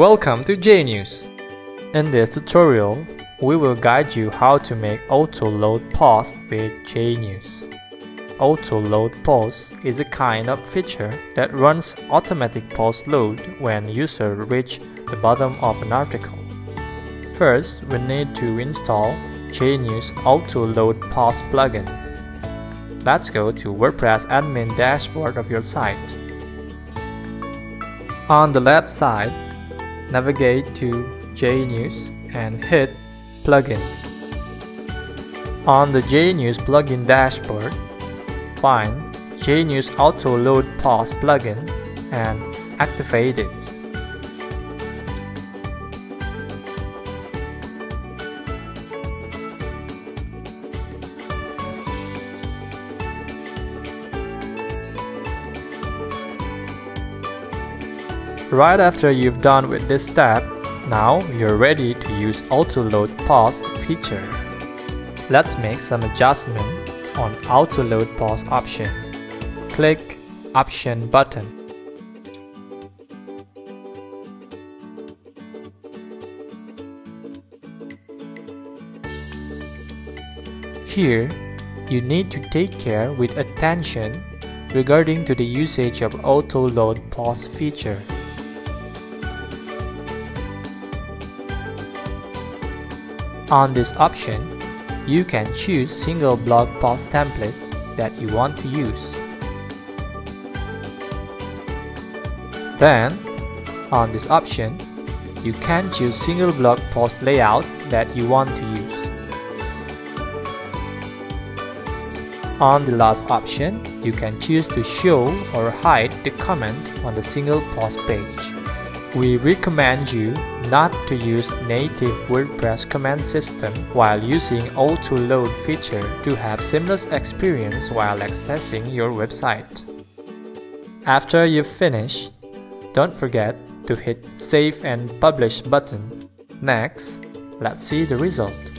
Welcome to JNews. In this tutorial, we will guide you how to make auto-load posts with JNews. Auto-load posts is a kind of feature that runs automatic post load when user reach the bottom of an article. First, we need to install JNews Auto-Load Post plugin. Let's go to WordPress admin dashboard of your site. On the left side, navigate to JNews and hit Plugin. On the JNews plugin dashboard, find JNews Auto Load Post plugin and activate it. Right after you've done with this step, now you're ready to use Auto Load Post feature. Let's make some adjustment on Auto Load Post option. Click Option button. Here, you need to take care with attention regarding to the usage of Auto Load Post feature. On this option, you can choose single blog post template that you want to use. Then, on this option, you can choose single blog post layout that you want to use. On the last option, you can choose to show or hide the comment on the single post page. We recommend you not to use native WordPress comment system while using auto-load feature to have seamless experience while accessing your website. After you finish, don't forget to hit Save and Publish button. Next, let's see the result.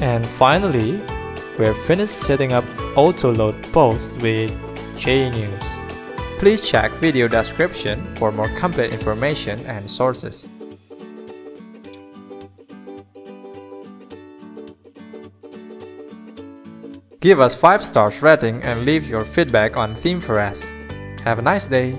And finally, we're finished setting up auto-load posts with JNews. Please check video description for more complete information and sources. Give us 5 stars rating and leave your feedback on ThemeForest. Have a nice day!